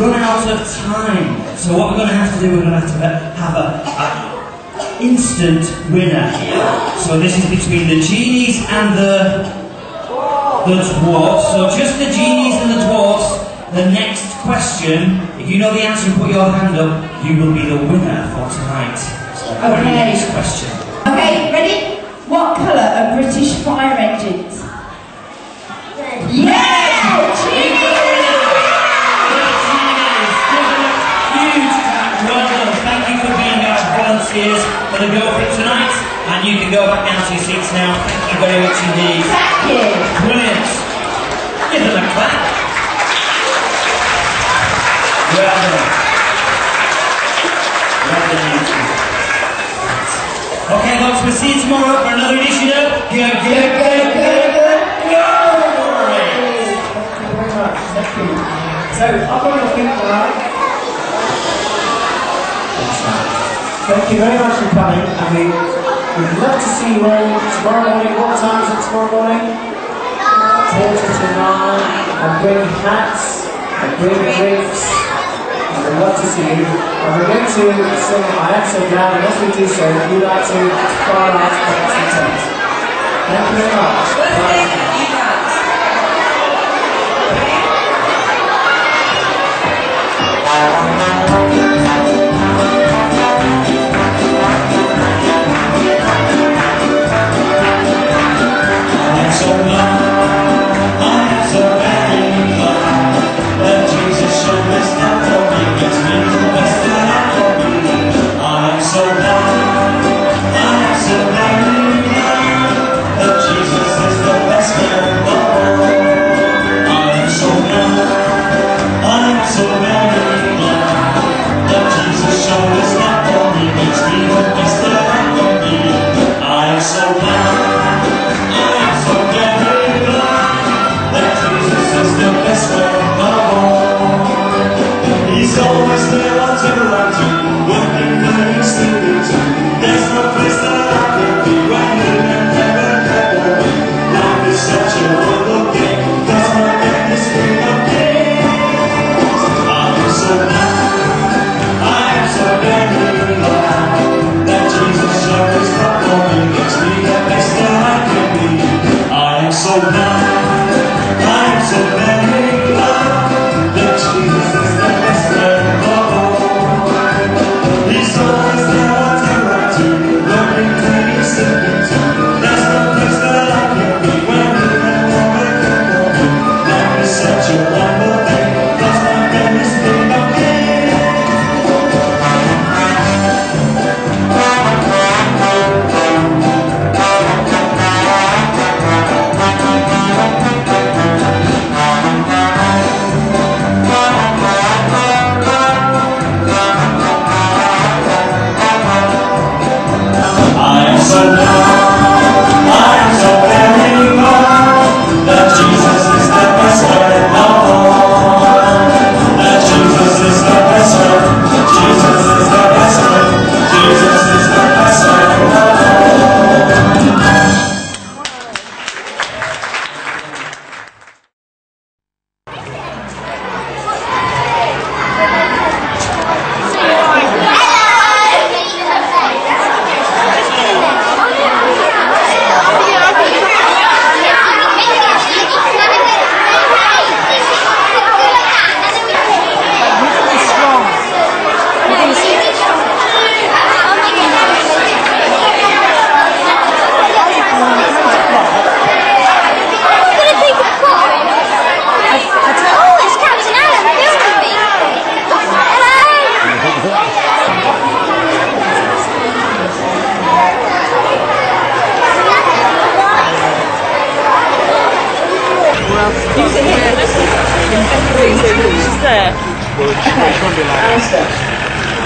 We've run out of time, so what we're going to have to do, we're going to have to uh, have a, a instant winner here. So this is between the genies and the the dwarfs. So just the genies and the dwarfs. The next question, if you know the answer and put your hand up, you will be the winner for tonight. So what are the Okay. next question? Okay, ready? What colour are British fire engines? Volunteers for the Fit tonight. And you can go back down to your seats now. Thank you very much indeed. Thank you. Brilliant. Give them a clap. Well done. Well done. Okay, folks, we'll see you tomorrow for another edition of Go, Go, Go, Go, Go, Go! Thank you very much. Thank you. So, up on your feet now. Thank you very much for coming. I mean, we'd love to see you all tomorrow morning. What time is it tomorrow morning? Quarter to nine. And bring hats and bring drinks. And we'd love to see you. And we're going to sing I Am So Glad. And as we do so, you'd like to fire out the tent. Thank you very much. Bye.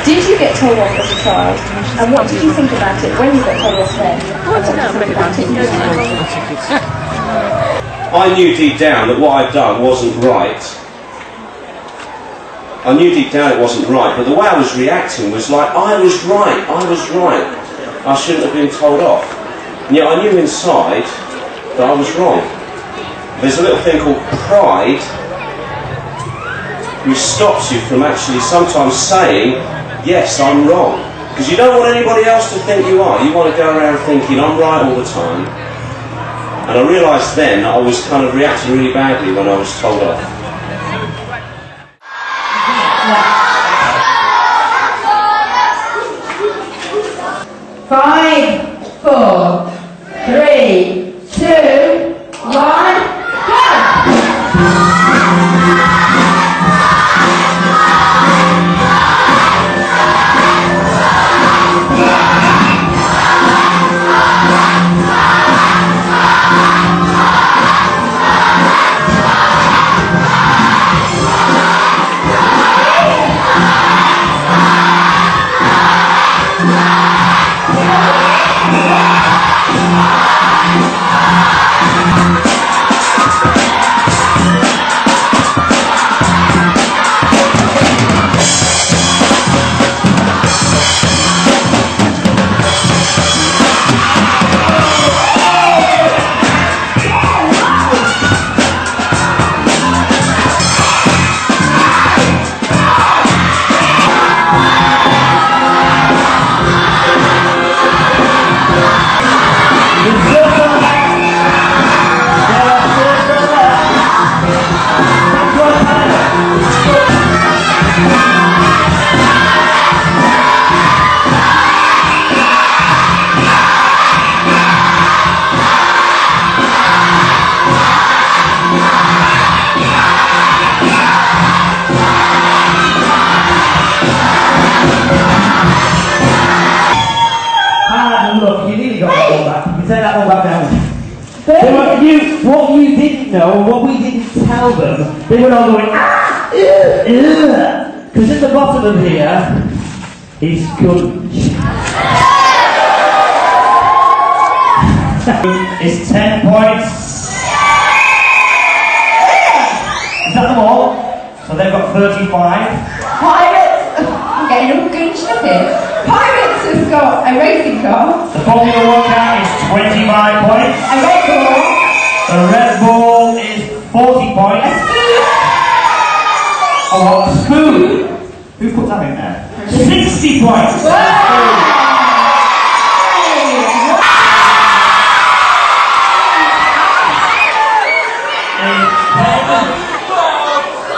Did you get told off as a child? And what did you think about it when you got told off then? What did you think about it? I knew deep down that what I'd done wasn't right. I knew deep down it wasn't right, but the way I was reacting was like, I was right, I was right. I shouldn't have been told off. And yet I knew inside that I was wrong. There's a little thing called pride which stops you from actually sometimes saying, yes, I'm wrong. Because you don't want anybody else to think you are. You want to go around thinking, I'm right all the time. And I realised then that I was kind of reacting really badly when I was told off. Five, take that one back down. They were, you, what you didn't know, and what we didn't tell them, they were all going, ah, because at the bottom of here is gunge. it's 10 points. Is that them all? So they've got 35. Pirates, I'm getting all gooched up here. Pirates have got a racing car, The Formula One car is 25 points. a red ball, The Red Bull is 40 a points. ski, Oh, a spoon. Who put that in there? 60 points.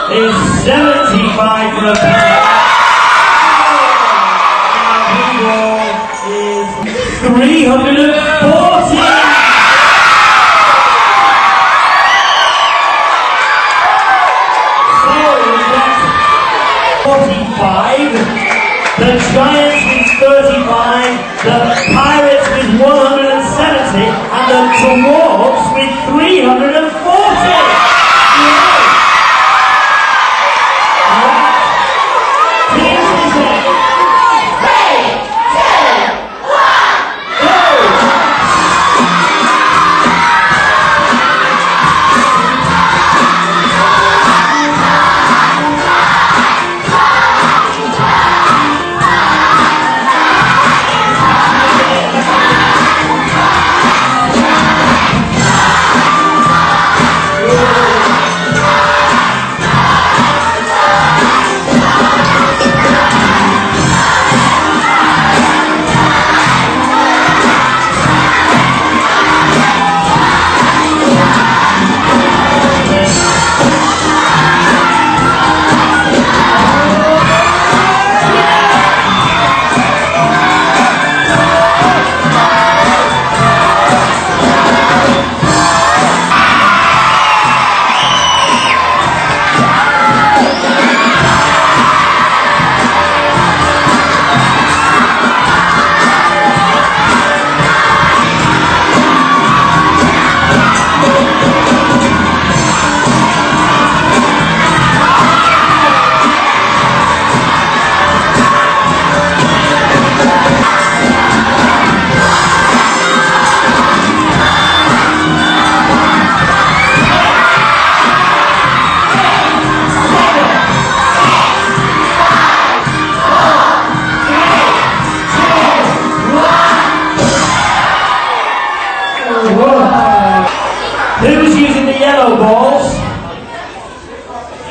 Is 75 for a 45. The Giants with 35. The Pirates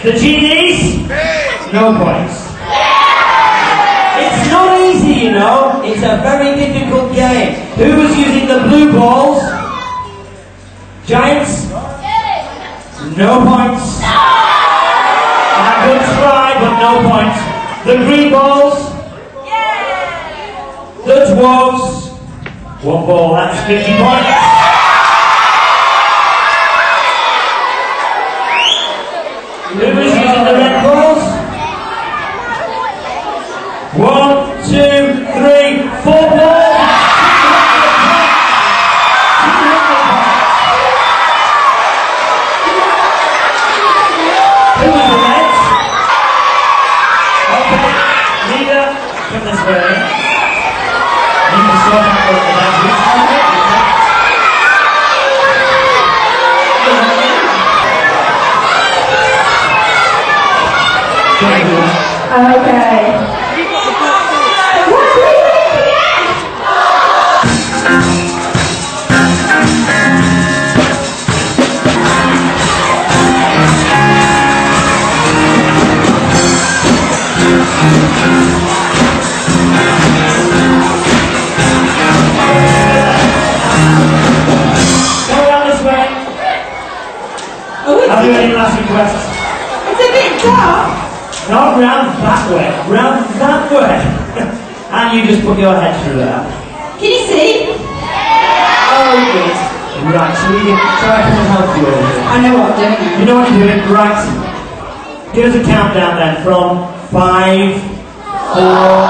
the? Genies! No points. It's not easy, you know. It's a very difficult game. Who was using the blue balls? Giants? No points. A good try, but no points. The green balls? The dwarves? One ball, that's 50 points. Okay. What's leaving again? Go around this way. Have you any last requests? It's a bit dark. Not round that way, round that way. and you just put your head through there. Can you see? Oh, good. Right, so we can try to help you over here. I know what I'm doing. You know what you're doing? Right. Give us a countdown then from five, four,